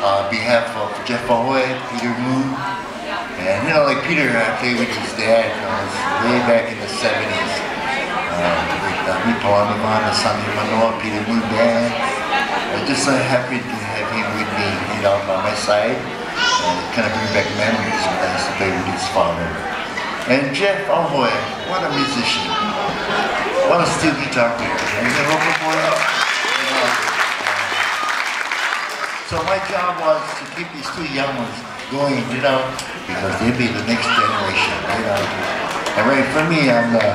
uh, on behalf of Jeff Au Hoy, Peter Moon, and you know, like Peter, I played with his dad you know, way back in the 70s. Uh, with uh, Palani Vaughan, Sunday Manoa, Peter Moon band. I'm just so happy to have him with me, you know, by my side. And it kind of bring back memories when I used to play with his father. And Jeff Au Hoy, what a musician. What a steel guitar player. And he's a boy. You know. So my job was to keep these two young ones going, you know, because they'll be the next generation, you know. And right for me, I'm the,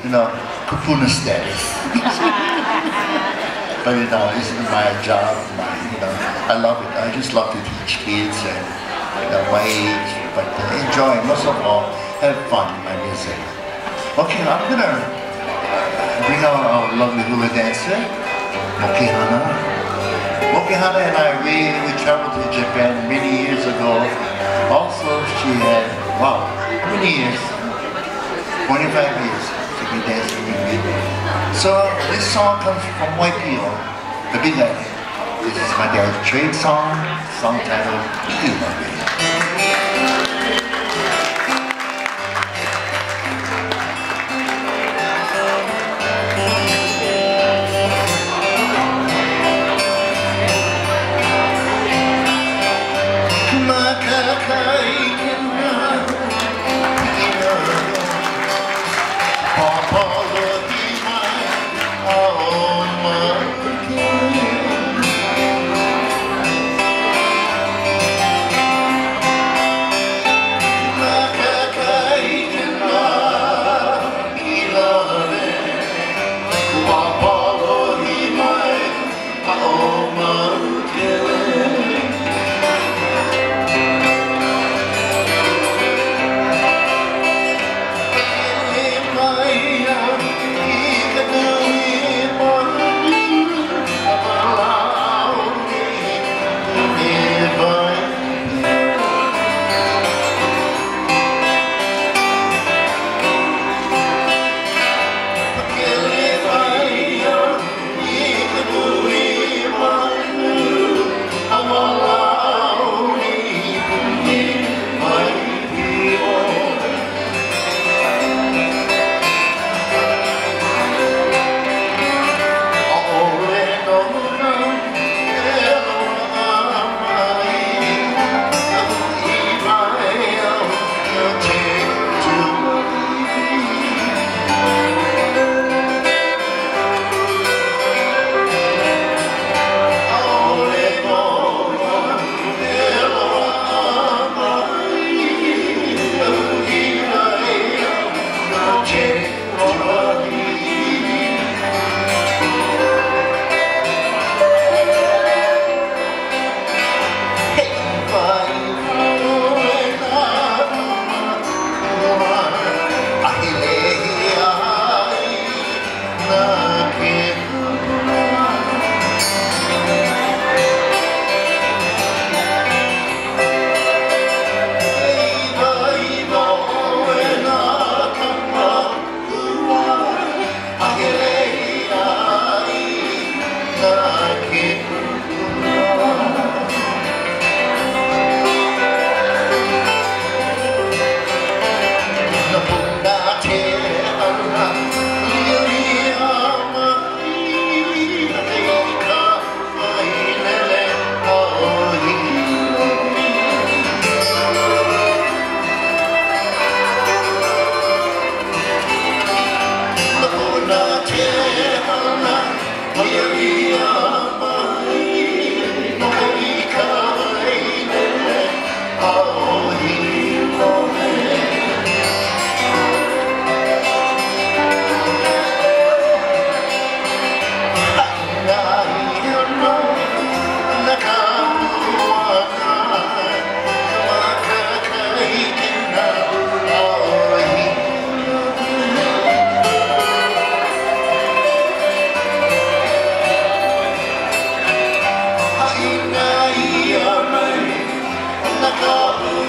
you know, kupuna status. but you know, this is my job, my, you know, I love it. I just love to teach kids and, you know, my age, but uh, enjoy, most of all, have fun in my music. Okay, I'm gonna bring out our lovely hula dancer, Mokihana. Mokihana and I, we, we traveled to Japan many years ago. Also, she had, wow, many years? 25 years to be dancing with me. So this song comes from Waipi'o, the big lady. This is my dad's trade song, song titled You Love Me. Maria. Lord.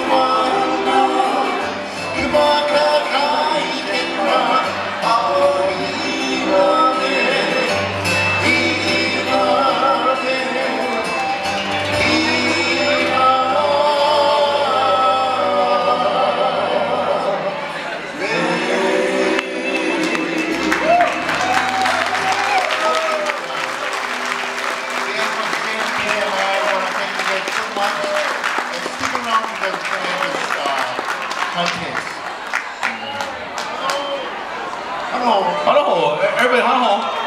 Contest. Hello. Hello, everybody, hello.